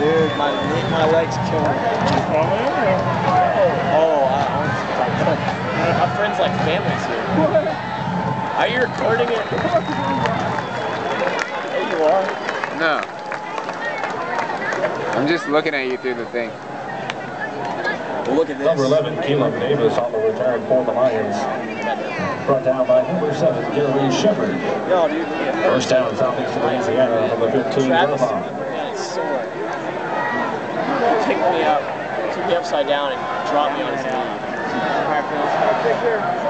Dude, my my legs killing me. Oh, I honestly, my friends like families here. Are you recording it? There you are. No. I'm just looking at you through the thing. Well, look at this. Number 11, Caleb Davis on the return for the Lions. Brought down by number 7, Gary Shepard. Yo, dude, look. First down, Southeast Louisiana from the 15 Travis, Vermont. man, it's sore. He picked me up, took me upside down, and dropped me on his knee.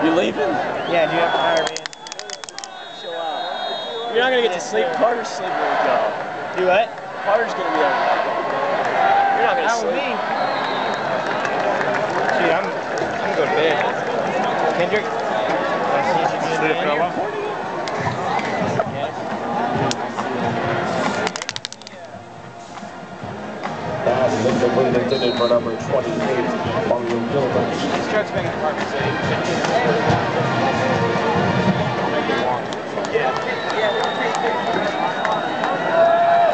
You leaving? Yeah, do you have to hire me? Chill out. You're not gonna get to sleep. Carter's sleeping when we go. Do what? Carter's gonna be there. You're not gonna Not with sleep. me. Gee, I'm, I'm gonna go to bed. Kendrick, I see you See you, doing fella. Pass is intended for number 28, Mario Gilbert. This truck's been in Parker City.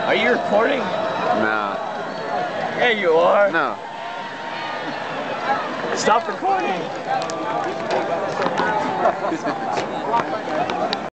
Are you recording? No. There you are. No. Stop recording.